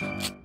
Bye.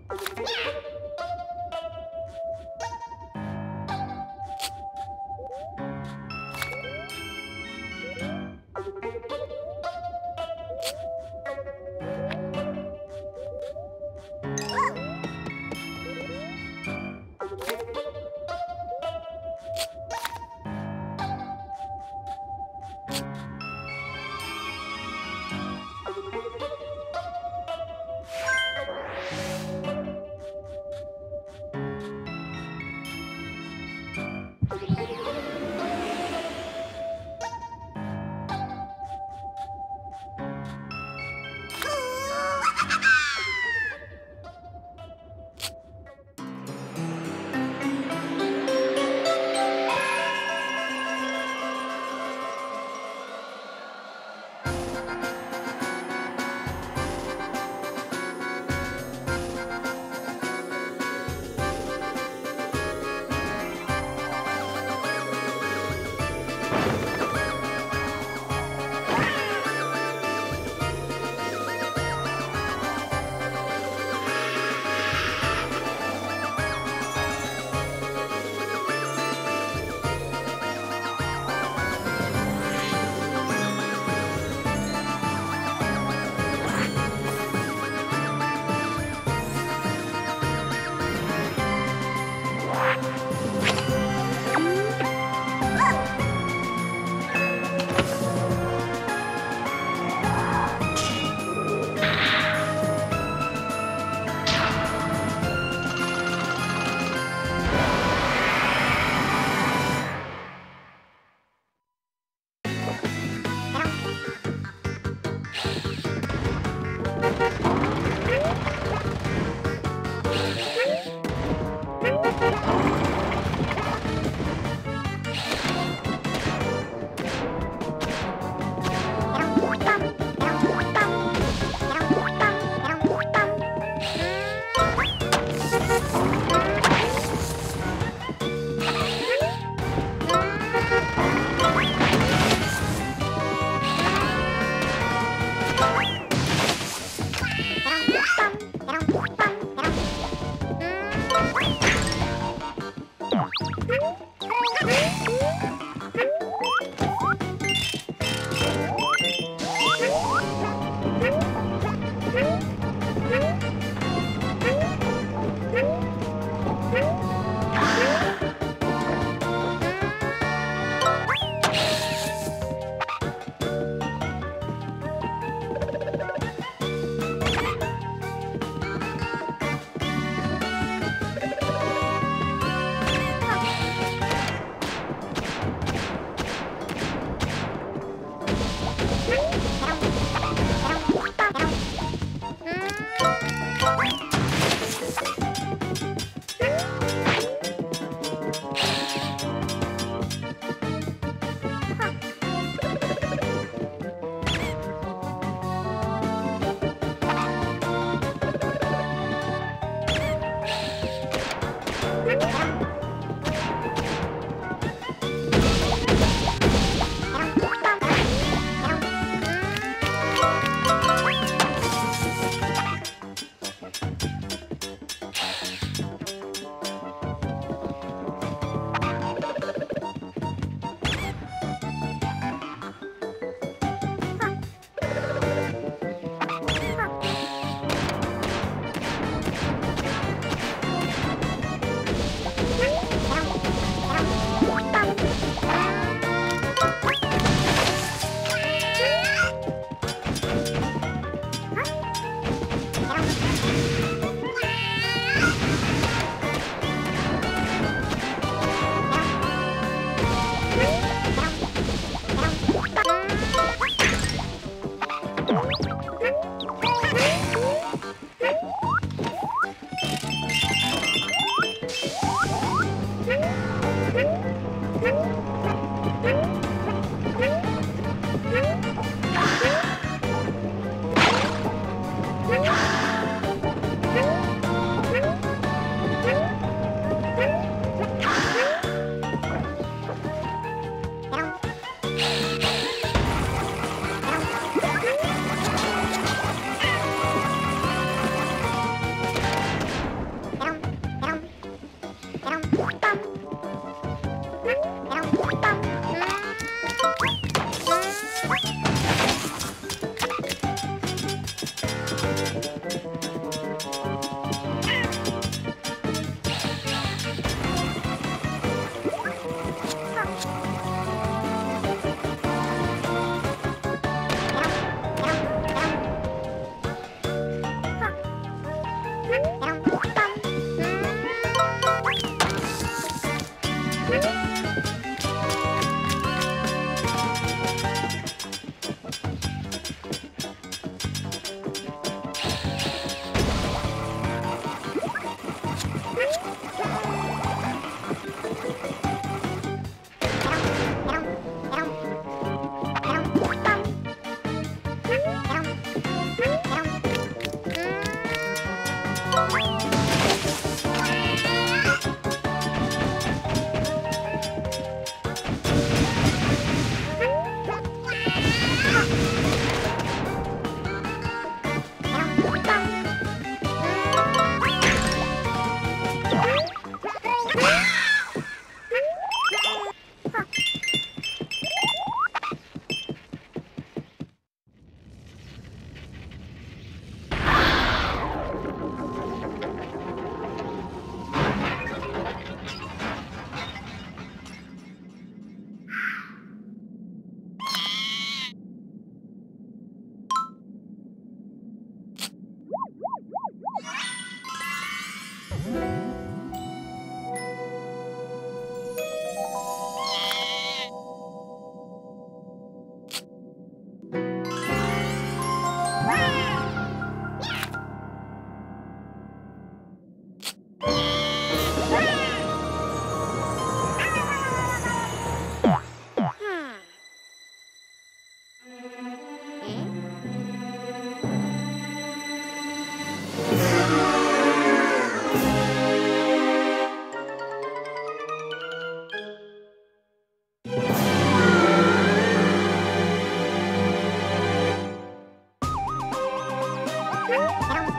Huh.